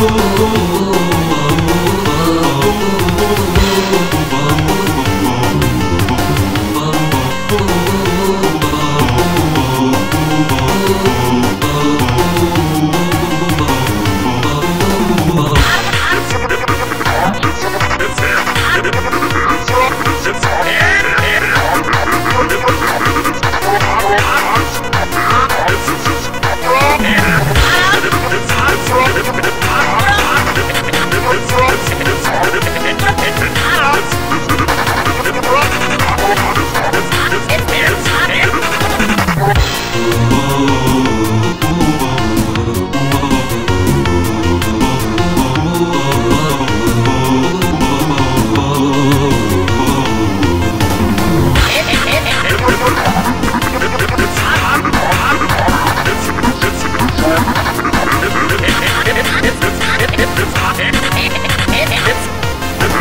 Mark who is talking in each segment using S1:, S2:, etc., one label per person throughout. S1: Ooh.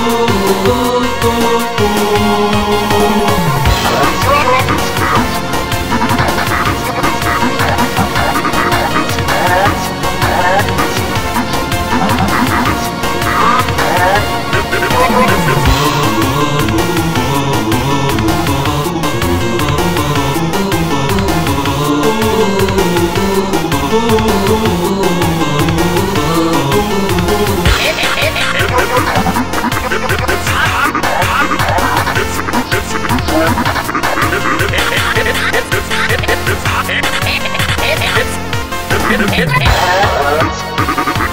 S2: oh,
S3: Dance.